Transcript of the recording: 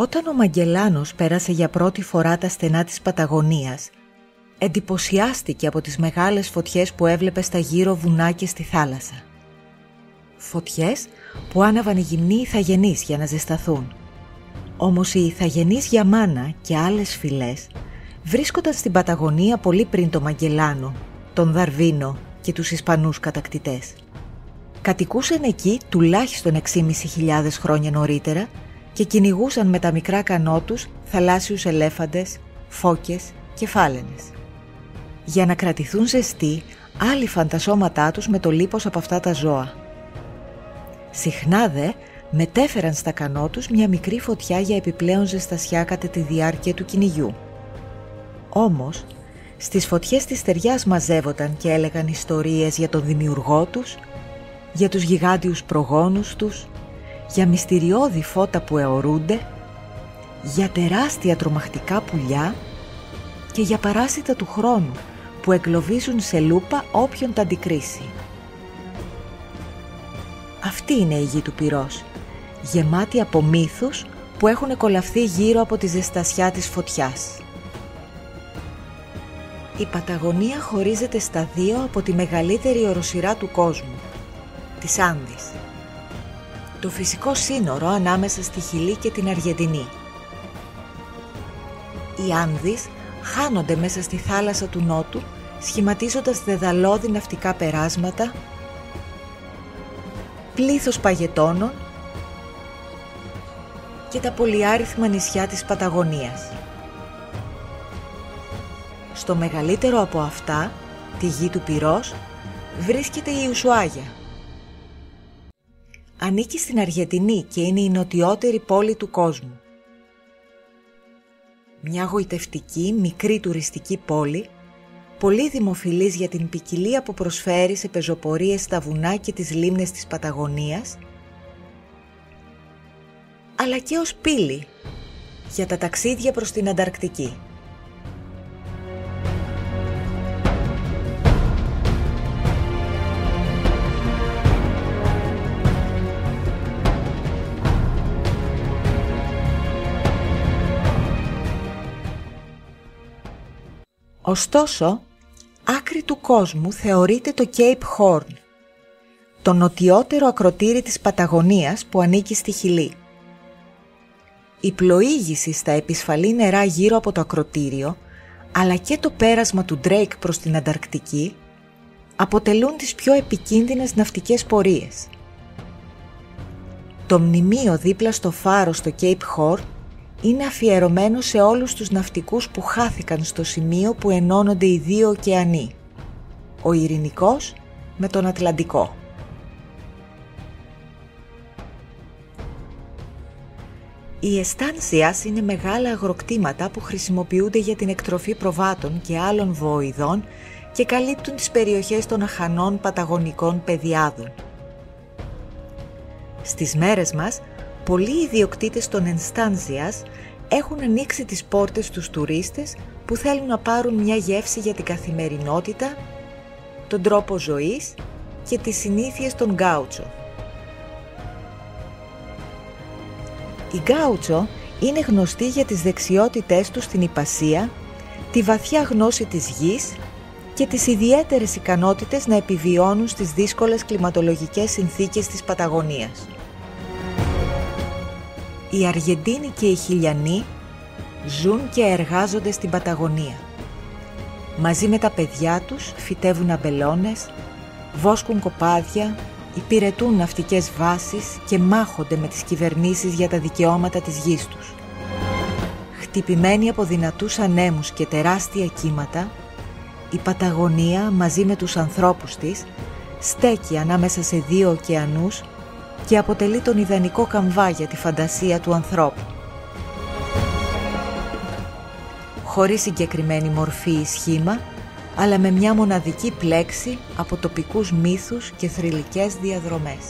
Όταν ο Μαγκελάνος πέρασε για πρώτη φορά τα στενά της Παταγωνίας, εντυπωσιάστηκε από τις μεγάλες φωτιές που έβλεπε στα γύρω βουνά και στη θάλασσα. Φωτιές που άναβαν οι γυμνοί ηθαγενείς για να ζεσταθούν. Όμως οι ηθαγενείς Γιαμάνα και άλλες φυλές βρίσκονταν στην Παταγωνία πολύ πριν το Μαγκελάνο, τον Δαρβίνο και τους Ισπανούς κατακτητές. Κατοικούσαν εκεί τουλάχιστον 6.500 χρόνια νωρίτερα και κυνηγούσαν με τα μικρά κανό τους θαλάσσιους ελέφαντες, φώκες και φάλαινες. Για να κρατηθούν ζεστοί, άλυφαν τα σώματά τους με το λίπος από αυτά τα ζώα. Συχνά δε μετέφεραν στα κανό τους μια μικρή φωτιά για επιπλέον ζεστασιά κατά τη διάρκεια του κυνηγιού. Όμως, στις φωτιές της στεριάς μαζεύονταν και έλεγαν ιστορίες για τον δημιουργό τους, για τους γιγάντιους προγόνους τους, για μυστηριώδη φώτα που αιωρούνται, για τεράστια τρομακτικά πουλιά και για παράσιτα του χρόνου που εγκλωβίζουν σε λούπα όποιον τα αντικρίσει. Αυτή είναι η γη του πυρός, γεμάτη από μύθους που έχουν κολαφθεί γύρω από τη ζεστασιά της φωτιάς. Η Παταγωνία χωρίζεται στα δύο από τη μεγαλύτερη οροσυρά του κόσμου, της Άνδης. Το φυσικό σύνορο ανάμεσα στη Χιλή και την Αργεντινή. Οι Άνδης χάνονται μέσα στη θάλασσα του Νότου, σχηματίζοντας δεδαλώδη ναυτικά περάσματα, πλήθος παγετώνων και τα πολυάριθμα νησιά της Παταγωνίας. Στο μεγαλύτερο από αυτά, τη γη του Πυρός, βρίσκεται η Ουσουάγια. Ανήκει στην Αργεντινή και είναι η νοτιότερη πόλη του κόσμου. Μια γοητευτική, μικρή τουριστική πόλη, πολύ δημοφιλής για την ποικιλία που προσφέρει σε πεζοπορίες στα βουνά και τις λίμνες της Παταγωνίας, αλλά και ως πύλη για τα ταξίδια προς την Ανταρκτική. Ωστόσο, άκρη του κόσμου θεωρείται το Cape Horn, το νοτιότερο ακροτήρι της Παταγωνίας που ανήκει στη Χιλή. Η πλοήγηση στα επισφαλή νερά γύρω από το ακροτήριο, αλλά και το πέρασμα του Drake προς την Ανταρκτική, αποτελούν τις πιο επικίνδυνες ναυτικές πορείες. Το μνημείο δίπλα στο φάρο στο Cape Horn είναι αφιερωμένο σε όλους τους ναυτικούς που χάθηκαν στο σημείο που ενώνονται οι δύο ωκεανοί, ο Ειρηνικός με τον Ατλαντικό. Οι εστάνσιας είναι μεγάλα αγροκτήματα που χρησιμοποιούνται για την εκτροφή προβάτων και άλλων βοηδών και καλύπτουν τις περιοχές των αχανών παταγωνικών πεδιάδων. Στις μέρες μας πολλοί ιδιοκτήτες των ενστάνσιας έχουν ανοίξει τις πόρτες στους τουρίστες που θέλουν να πάρουν μια γεύση για την καθημερινότητα, τον τρόπο ζωής και τις συνήθειες των γκάουτσο. Οι γκάουτσο είναι γνωστοί για τις δεξιότητές τους στην υπασία, τη βαθιά γνώση της γης και τις ιδιαίτερες ικανότητες να επιβιώνουν στις δύσκολες κλιματολογικές συνθήκες της Παταγωνίας. Οι Αργεντίνοι και οι Χιλιανοί ζουν και εργάζονται στην Παταγωνία. Μαζί με τα παιδιά τους φυτεύουν αμπελώνες, βόσκουν κοπάδια, υπηρετούν ναυτικές βάσεις και μάχονται με τις κυβερνήσεις για τα δικαιώματα της γης τους. Χτυπημένοι από δυνατούς ανέμους και τεράστια κύματα, η Παταγωνία μαζί με τους ανθρώπους της στέκει ανάμεσα σε δύο ωκεανούς και αποτελεί τον ιδανικό καμβά για τη φαντασία του ανθρώπου. Χωρίς συγκεκριμένη μορφή ή σχήμα, αλλά με μια μοναδική πλέξη από τοπικούς μύθους και θρηλυκές διαδρομές.